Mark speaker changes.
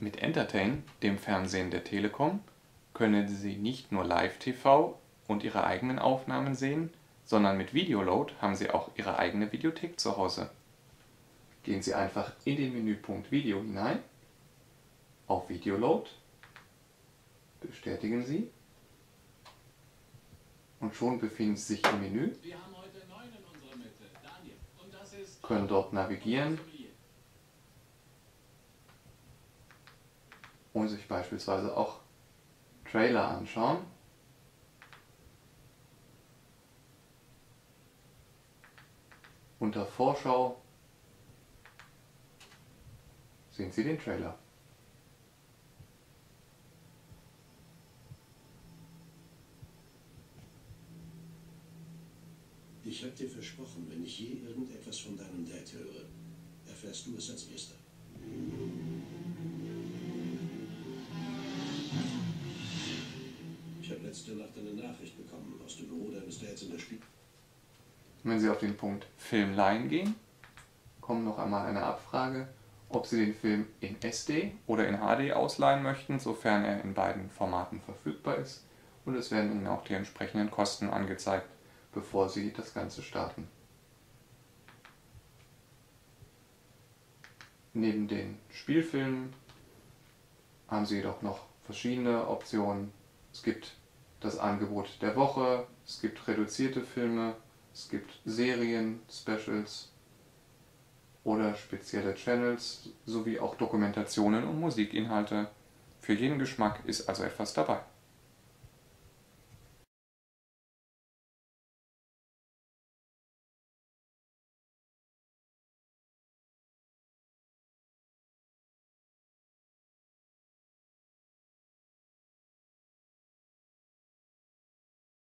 Speaker 1: Mit Entertain, dem Fernsehen der Telekom, können Sie nicht nur Live-TV und Ihre eigenen Aufnahmen sehen, sondern mit Videoload haben Sie auch Ihre eigene Videothek zu Hause. Gehen Sie einfach in den Menüpunkt Video hinein, auf Videoload, bestätigen Sie und schon befinden Sie sich im Menü, können dort navigieren und sich beispielsweise auch Trailer anschauen. Unter Vorschau sehen Sie den Trailer.
Speaker 2: Ich habe dir versprochen, wenn ich je irgendetwas von deinem Dad höre, erfährst du es als Erster. Letzte Nacht eine Nachricht bekommen aus dem Büro deines Dads in der Spiel.
Speaker 1: Wenn Sie auf den Punkt Film leihen gehen, kommt noch einmal eine Abfrage, ob Sie den Film in SD oder in HD ausleihen möchten, sofern er in beiden Formaten verfügbar ist. Und es werden Ihnen auch die entsprechenden Kosten angezeigt, bevor Sie das Ganze starten. Neben den Spielfilmen haben Sie jedoch noch verschiedene Optionen. Es gibt das Angebot der Woche, es gibt reduzierte Filme, es gibt Serien, Specials oder spezielle Channels sowie auch Dokumentationen und Musikinhalte. Für jeden Geschmack ist also etwas dabei.